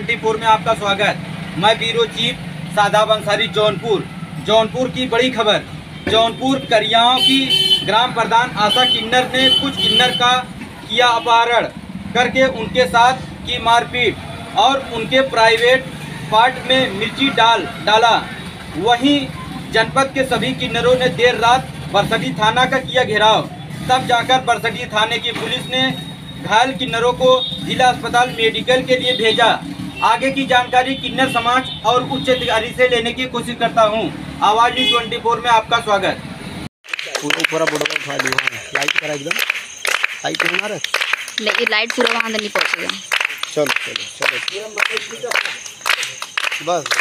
24 में आपका स्वागत। मैं ब्यूरो चीफ सादाब अंसारी, जौनपुर। जौनपुर की बड़ी खबर, जौनपुर करियाओं की ग्राम प्रधान आशा किन्नर ने कुछ किन्नर का किया अपहरण करके उनके साथ की मारपीट और उनके प्राइवेट पार्ट में मिर्ची डाल डाला। वहीं जनपद के सभी किन्नरों ने देर रात बरसडी थाना का किया घेराव। तब जाकर बरसडी थाने की पुलिस ने घायल किन्नरों को जिला अस्पताल मेडिकल के लिए भेजा। आगे की जानकारी किन्नर समाज और उच्च अधिकारी से लेने की कोशिश करता हूँ। आवाज़ न्यूज़ ट्वेंटी फोर में आपका स्वागत। पूरा लाइट करा एकदम। लाइट नहीं मारे? ले- ये लाइट पूरा वहाँ नहीं पहुँचेगा। चलो चलो चलो। बस